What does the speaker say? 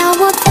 要我。